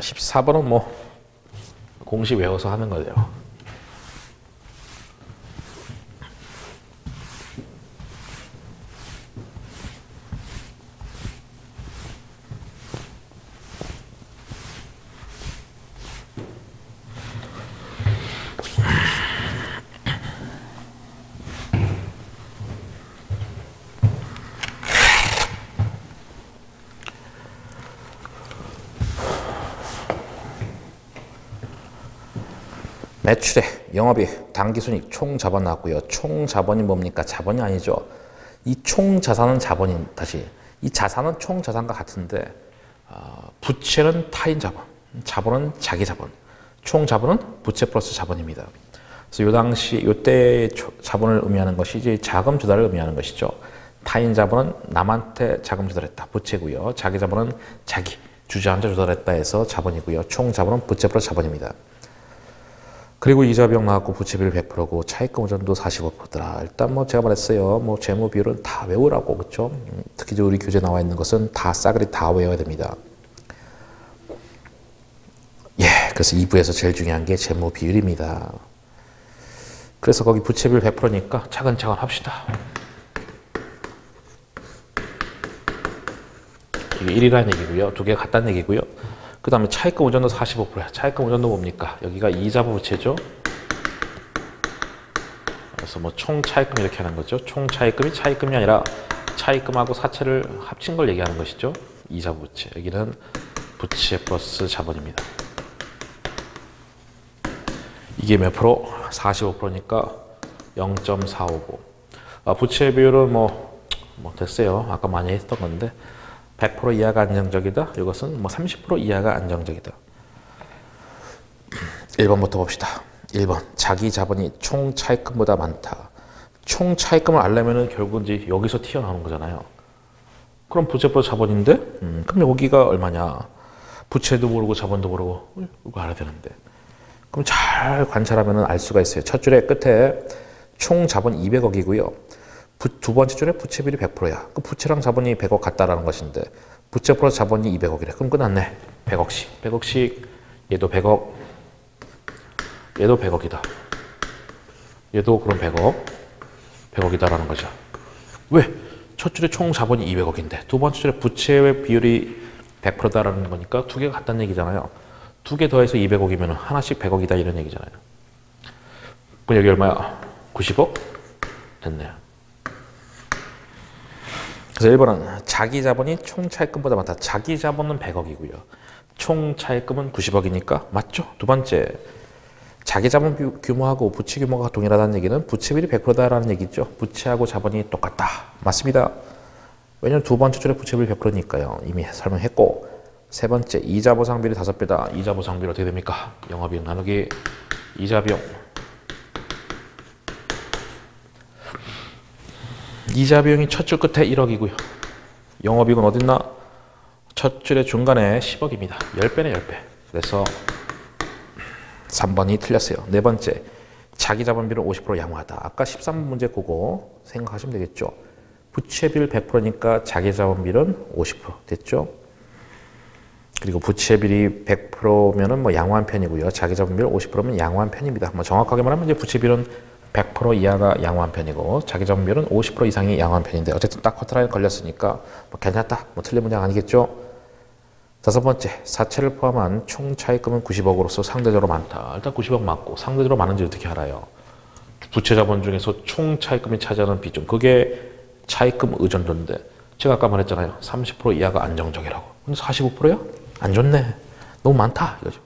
14번은 뭐 공식 외워서 하는 거죠. 매출액, 영업이익, 당기순이익, 총 자본 나왔고요. 총 자본이 뭡니까? 자본이 아니죠. 이 총 자산은 자본인 다시 이 자산은 총 자산과 같은데 어, 부채는 타인 자본, 자본은 자기 자본, 총 자본은 부채 플러스 자본입니다. 그래서 이 당시 이때 자본을 의미하는 것이 이제 자금 조달을 의미하는 것이죠. 타인 자본은 남한테 자금 조달했다 부채고요. 자기 자본은 자기 주주한테 조달했다 해서 자본이고요. 총 자본은 부채 플러스 자본입니다. 그리고 이자 비용 나왔고 부채비율 100%고 차입금 의존도 45%더라. 일단 뭐 제가 말했어요. 뭐 재무 비율은 다 외우라고 그렇죠. 특히 우리 교재 나와 있는 것은 다 싸그리 다 외워야 됩니다. 예, 그래서 2부에서 제일 중요한 게 재무 비율입니다. 그래서 거기 부채비율 100%니까 차근차근 합시다. 이게 1이라는 얘기고요. 두 개가 같다는 얘기고요. 그 다음에 차입금 의존도 45%야. 차입금 의존도 뭡니까? 여기가 이자부 부채죠. 그래서 뭐 총 차입금 이렇게 하는 거죠. 총 차입금이 차입금이 아니라 차입금하고 사채를 합친 걸 얘기하는 것이죠. 이자부 부채. 여기는 부채 플러스 자본입니다. 이게 몇 프로? 45%니까 0.459. 아, 부채 비율은 뭐, 뭐 됐어요. 아까 많이 했던 건데 100% 이하가 안정적이다. 이것은 뭐 30% 이하가 안정적이다. 1번부터 봅시다. 1번 자기 자본이 총 차입금보다 많다. 총 차입금을 알려면 결국 이제 여기서 튀어나오는 거잖아요. 그럼 부채보 자본인데 음, 그럼 여기가 얼마냐? 부채도 모르고 자본도 모르고 이거 알아야 되는데 그럼 잘 관찰하면 알 수가 있어요. 첫 줄에 끝에 총 자본 200억이고요. 부, 두 번째 줄에 부채 비율이 100%야. 그 부채랑 자본이 100억 같다라는 것인데 부채 플러스 자본이 200억이래. 그럼 끝났네. 100억씩. 100억씩 얘도 100억. 얘도 100억이다. 얘도 그럼 100억. 100억이다라는 거죠. 왜? 첫 줄에 총 자본이 200억인데 두 번째 줄에 부채 비율이 100%다라는 거니까 두 개가 같다는 얘기잖아요. 두 개 더해서 200억이면 하나씩 100억이다 이런 얘기잖아요. 그럼 여기 얼마야? 90억? 됐네요. 그래서 1번은 자기 자본이 총 차입금보다 많다. 자기 자본은 100억이고요. 총 차입금은 90억이니까 맞죠? 두 번째, 자기 자본 규모하고 부채 규모가 동일하다는 얘기는 부채비율이 100%다라는 얘기죠. 부채하고 자본이 똑같다. 맞습니다. 왜냐면 두 번째 줄에 부채비율 100%니까요. 이미 설명했고 세 번째, 이자 보상비율이 5배다. 이자 보상비율 어떻게 됩니까? 영업이익 나누기 이자 비용 이자 비용이 첫 줄 끝에 1억이고요. 영업이익은 어딨나? 첫 줄의 중간에 10억입니다. 10배네 10배. 그래서 3번이 틀렸어요. 네 번째, 자기 자본비율 50% 양호하다. 아까 13번 문제 그거 생각하시면 되겠죠. 부채비율 100%니까 자기 자본비율은 50% 됐죠. 그리고 부채비율이 100%면은 뭐 양호한 편이고요. 자기 자본비율 50%면 양호한 편입니다. 뭐 정확하게 말하면 이제 부채비율은 100% 이하가 양호한 편이고 자기 자본비율은 50% 이상이 양호한 편인데 어쨌든 딱 커트라인 걸렸으니까 뭐 괜찮다. 뭐 틀린 문장 아니겠죠? 다섯 번째, 사채를 포함한 총 차입금은 90억으로서 상대적으로 많다. 일단 90억 맞고 상대적으로 많은지 어떻게 알아요? 부채 자본 중에서 총 차입금이 차지하는 비중 그게 차입금 의존도인데 제가 아까 말했잖아요. 30% 이하가 안정적이라고. 근데 45%야? 안 좋네. 너무 많다 이거죠.